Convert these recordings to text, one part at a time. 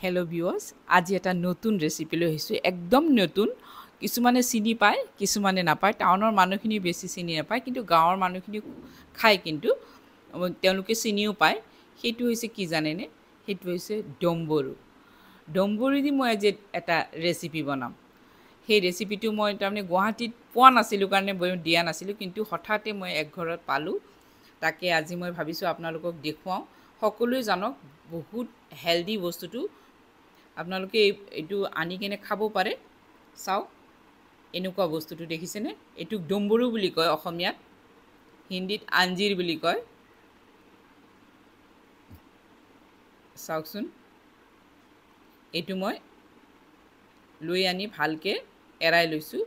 Hello viewers আজি এটা নতুন ৰেচিপি লৈ আহিছোঁ। একদম নতুন। কিছুমানে চিনি পায় কিছুমানে নাপায়। টাউনৰ মানুহখিনি বেছি চিনি নাপায় কিন্তু গাঁৱৰ মানুহখিনি খায় কিন্তু। তেওঁলোকে চিনিও পায়। সেইটো হৈছে কি জানেনে? সেইটো হৈছে ডম্বৰু ডম্বৰু দি মই আজি এটা ৰেচিপি বনাম। সেই ৰেচিপিটো মই তাৰমানে গুৱাহাটীত পোৱা নাছিলোঁ কাৰণে দিয়া নাছিলোঁ। কিন্তু হঠাতে মই একঘৰত পালোঁ। তাকে আজি মই ভাবিছোঁ আপোনালোকক দেখুৱাওঁ। সকলোৱে জানক বহুত হেল্ডি বস্তুটো আপোনালোকে এই এইটো আনি কেনে খাব পাৰে। চাওক এনেকুৱা বস্তুটো দেখিছেনে? এইটোক ডম্বৰু বুলি কয় অসমীয়াত। হিন্দীত আঞ্জিৰ বুলি কয়। চাওকচোন। এইটো মই লৈ আনি ভালকৈ এৰাই লৈছোঁ।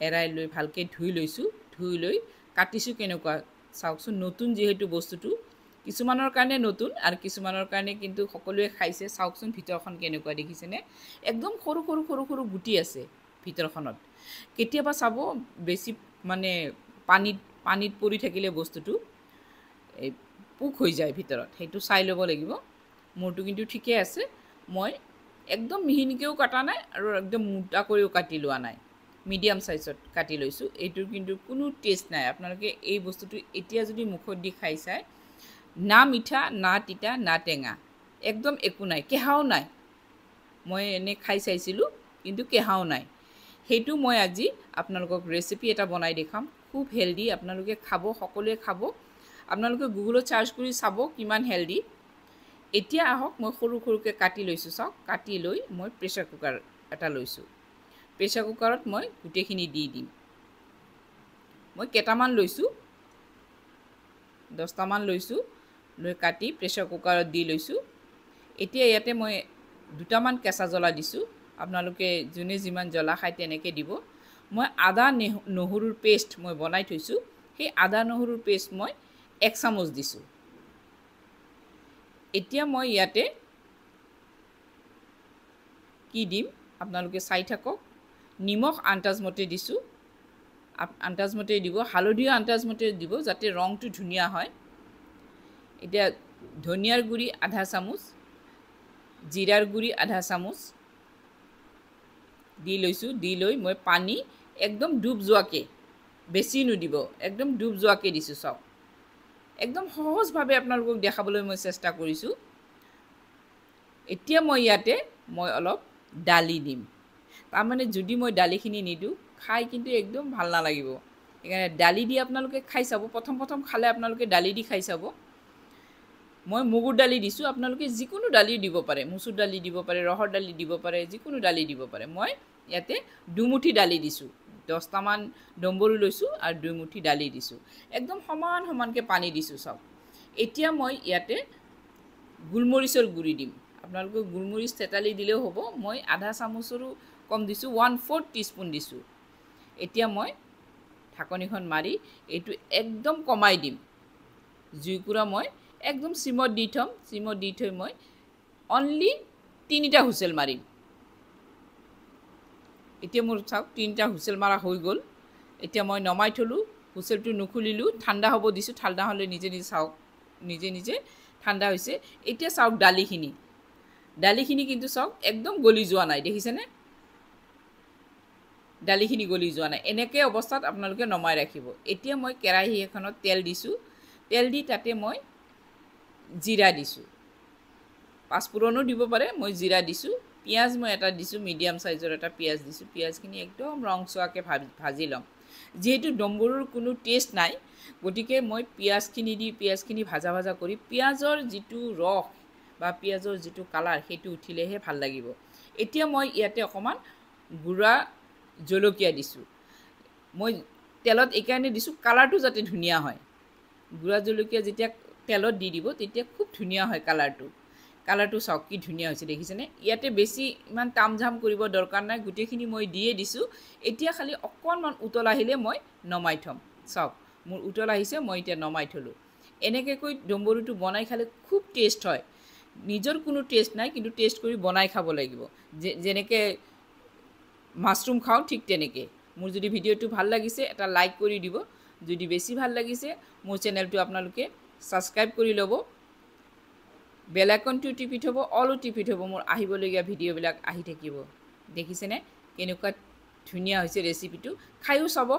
এৰাই লৈ ভালকৈ ধুই লৈছোঁ। ধুই লৈ কাটিছোঁ কেনেকুৱা? চাওকচোন নতুন যিহেতু বস্তুটো কিছুমানৰ কাৰণে নতুন আৰু কিছুমানৰ কাৰণে কিন্তু সকলোৱে খাইছে। চাওকচোন ভিতৰখন কেনেকুৱা দেখিছেনে? একদম সৰু সৰু সৰু সৰু গুটি আছে ভিতৰখনত। কেতিয়াবা চাব বেছি মানে পানীত পানীত পৰি থাকিলে বস্তুটো এই পোক হৈ যায় ভিতৰত। সেইটো চাই ল'ব লাগিব। মোৰটো কিন্তু ঠিকেই আছে। মই একদম মিহিনিকৈও কটা নাই আৰু একদম মোটা কৰিও কাটি লোৱা নাই। মিডিয়াম চাইজত কাটি লৈছোঁ। এইটোৰ কিন্তু কোনো টেষ্ট নাই। আপোনালোকে এই বস্তুটো এতিয়া যদি মুখত দি খাই চায় না মিঠা না তিতা না টেঙা। একদম একো নাই কেহাও নাই। মই এনেই খাই চাইছিলোঁ কিন্তু কেহাও নাই। সেইটো মই আজি আপোনালোকক ৰেচিপি এটা বনাই দেখাম। খুব হেল্ডি আপোনালোকে খাব সকলোৱে খাব। আপোনালোকে গুগলত চাৰ্চ কৰি চাব কিমান হেল্ডি এতিয়া আহক মই সৰু সৰুকৈ কাটি লৈছোঁ চাওক। কাটি লৈ মই প্ৰেছাৰ কুকাৰ এটা লৈছোঁ। প্ৰেছাৰ কুকাৰত মই গোটেইখিনি দি দিম। মই কেইটামান লৈছোঁ? দহটামান লৈছোঁ। লৈ কাটি প্ৰেছাৰ কুকাৰত দি লৈছোঁ। এতিয়া ইয়াতে মই দুটামান কেঁচা জ্বলা দিছোঁ। আপোনালোকে যোনে যিমান জ্বলা খায় তেনেকৈ দিব। মই আদা নহৰুৰ পেষ্ট মই বনাই থৈছোঁ। সেই আদা নহৰুৰ পেষ্ট মই এক চামুচ দিছোঁ। এতিয়া মই ইয়াতে কি দিম? আপোনালোকে চাই থাকক। নিমখ আন্তাজমতে দিছোঁ। আন্তাজমতে দিব। হালধিও আন্তাজমতে দিব যাতে ৰংটো ধুনীয়া হয়। এতিয়া ধনিয়াৰ গুড়ি আধা চামুচ জিৰাৰ গুড়ি আধা চামুচ দি লৈছোঁ দি লৈ মই পানী একদম ডুব যোৱাকৈ বেছি নিদিব একদম ডুব যোৱাকৈ দিছোঁ চাওক। একদম সহজভাৱে আপোনালোকক দেখাবলৈ মই চেষ্টা কৰিছোঁ। এতিয়া মই ইয়াতে মই অলপ দালি দিম। তাৰমানে যদি মই দালিখিনি নিদিওঁ খাই কিন্তু একদম ভাল নালাগিব। সেইকাৰণে দালি দি আপোনালোকে খাই চাব। প্ৰথম প্ৰথম খালে আপোনালোকে দালি দি খাই চাব। মই মগুৰ দালি দিছোঁ আপোনালোকে যিকোনো দালি দিব পাৰে মচুৰ দালি দিব পাৰে ৰহৰ দালি দিব পাৰে যিকোনো দালি দিব পাৰে। মই ইয়াতে দুমুঠি দালি দিছোঁ দহটামান ডম্বৰু লৈছোঁ আৰু দুমুঠি দালি দিছোঁ। একদম সমান সমানকৈ পানী দিছোঁ চাওক এতিয়া মই ইয়াতে গোলমৰিচৰ গুড়ি দিম। আপোনালোকে গোলমৰিচ থেতালি দিলেও হ'ব মই আধা চামুচৰো কম দিছোঁ ওৱান ফ'ৰ্থ টিস্পুন দিছোঁ। এতিয়া মই ঢাকনিখন মাৰি এইটো একদম কমাই দিম। জুইকুৰা মই একদম চিমত দি থ'ম চিমত দি থৈ মই অনলি তিনিটা হুইচেল মাৰিম। এতিয়া মোৰ চাওক তিনিটা হুইচেল মাৰা হৈ গ'ল। এতিয়া মই নমাই থ'লোঁ হুইচেলটো নুখুলিলোঁ ঠাণ্ডা হ'ব দিছোঁ ঠাণ্ডা হ'লে নিজে নিজে চাওক নিজে নিজে ঠাণ্ডা হৈছে। এতিয়া চাওক দালিখিনি। দালিখিনি কিন্তু চাওক একদম গলি যোৱা নাই দেখিছেনে? দালিখিনি গলি যোৱা নাই। এনেকৈ অৱস্থাত আপোনালোকে নমাই ৰাখিব। এতিয়া মই কেৰাহী এখনত তেল দিছোঁ। তেল দি তাতে মই জিৰা দিছোঁ। পাঁচফোৰণো দিব পাৰে মই জিৰা দিছোঁ। পিঁয়াজ মই এটা দিছোঁ মিডিয়াম চাইজৰ এটা পিঁয়াজ দিছোঁ। পিঁয়াজখিনি একদম ৰংচোৱাকৈ ভাজি ভাজি ল'ম। যিহেতু ডম্বৰুৰ কোনো টেষ্ট নাই গতিকে মই পিঁয়াজখিনি দি পিঁয়াজখিনি ভাজা ভাজা কৰি পিঁয়াজৰ যিটো ৰস বা পিঁয়াজৰ যিটো কালাৰ সেইটো উঠিলেহে ভাল লাগিব। এতিয়া মই ইয়াতে অকণমান গুড়া জলকীয়া দিছোঁ। মই তেলত এইকাৰণে দিছোঁ কালাৰটো যাতে ধুনীয়া হয়। গুড়া জলকীয়া যেতিয়া তেলত দি দিব তেতিয়া খুব ধুনীয়া হয় কালাৰটো কালাৰটো চাওক কি ধুনীয়া হৈছে দেখিছেনে? ইয়াতে বেছি ইমান তাম ঝাম কৰিব দৰকাৰ নাই গোটেইখিনি মই দিয়ে দিছোঁ। এতিয়া খালি অকণমান উতল আহিলে মই নমাই থ'ম। চাওক মোৰ উতল আহিছে মই এতিয়া নমাই থ'লোঁ। এনেকৈ ডম্বৰুটো বনাই খালে খুব টেষ্ট হয়। নিজৰ কোনো টেষ্ট নাই কিন্তু টেষ্ট কৰি বনাই খাব লাগিব। যেনেকৈ মাছৰুম খাওঁ ঠিক তেনেকৈ। মোৰ যদি ভিডিঅ'টো ভাল লাগিছে এটা লাইক কৰি দিব। যদি বেছি ভাল লাগিছে মোৰ চেনেলটো আপোনালোকে ছাবস্ক্ৰাইব কৰি ল'ব। বেলাইকনটো টিপি থ'ব অলো টিপি থ'ব মোৰ আহিবলগীয়া ভিডিঅ'বিলাক আহি থাকিব। দেখিছেনে? কেনেকুৱা ধুনীয়া হৈছে ৰেচিপিটো খায়ো চাব।